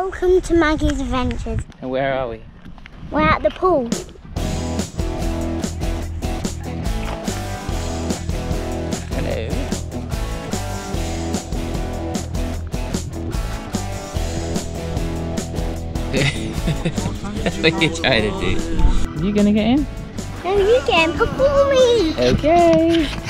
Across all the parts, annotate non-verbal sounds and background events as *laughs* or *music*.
Welcome to Maggie's Adventures. And where are we? We're at the pool. Hello. *laughs* That's what you're trying to do. You gonna get in? No, you can before me. Okay.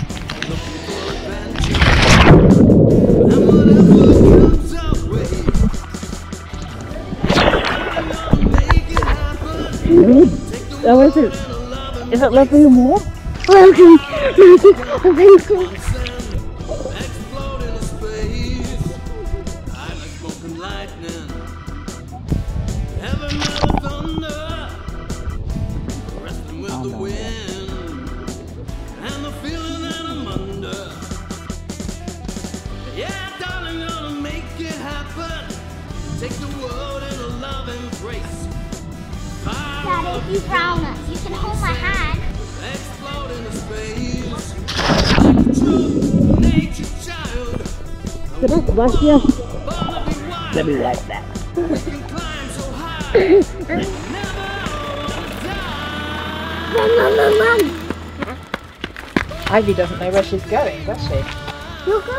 Feeling that I'm under. Yeah, darling, gonna make it happen. Take the world in a love embrace. Fire Daddy, if you frown us, you can hold my hand. explode into space. Like a true nature child. Born to. Let me like that. We can climb so high. Never wanna die. Run, run, run, run. Ivy doesn't know where she's going, does she? You're going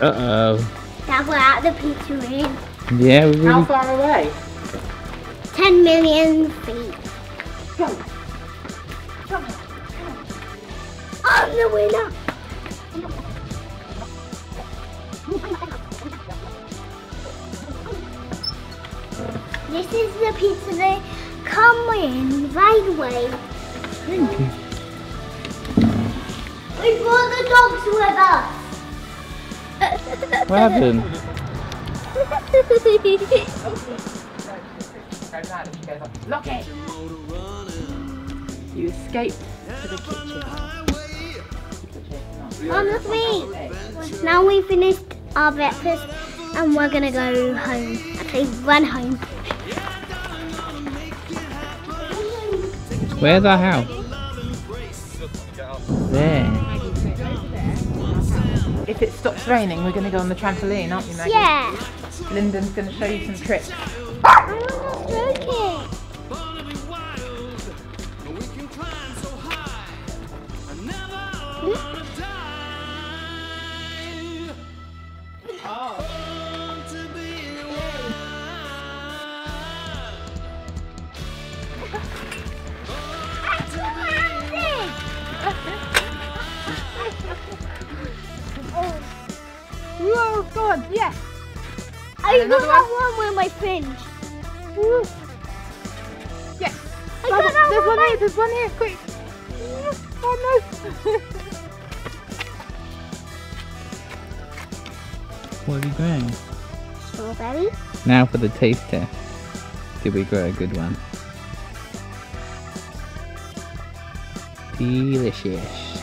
Uh oh. Dad, we're at the pizzeria. Yeah, we How far away? 10 million feet. Go. I'm the winner. This is the pizza they come in right away. Thank you. What happened? Lock it. You escaped to the kitchen. Mom, look at me. Now we finished our breakfast and we're gonna go home. Okay, run home. Where's our house? There. If it stops raining, we're going to go on the trampoline, aren't we, Maggie? Yeah. Lyndon's going to show you some tricks. Whoa, God, yes! I got another that one with my fringe. Yes! I got that There's one one here, there's one here, quick! Oh no! What are we growing? strawberry. Now for the taste test. Did we grow a good one? Delicious.